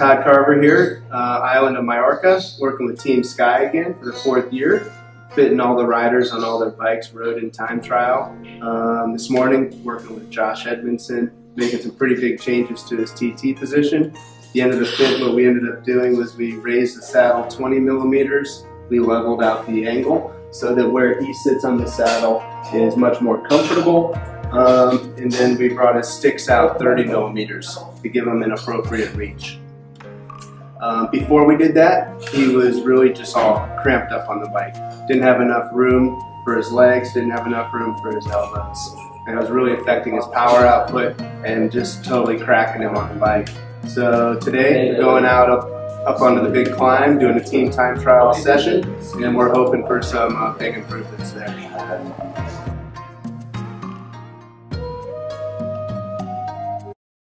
Todd Carver here, uh, island of Majorca, working with Team Sky again for the fourth year, fitting all the riders on all their bikes, road and time trial. Um, this morning, working with Josh Edmondson, making some pretty big changes to his TT position. At the end of the fit, what we ended up doing was we raised the saddle 20 millimeters, we leveled out the angle so that where he sits on the saddle is much more comfortable. Um, and then we brought his sticks out 30 millimeters to give him an appropriate reach. Um, before we did that, he was really just all cramped up on the bike. Didn't have enough room for his legs, didn't have enough room for his elbows. And it was really affecting his power output and just totally cracking him on the bike. So today, going out up, up onto the big climb, doing a team time trial session, and we're hoping for some uh, big improvements there.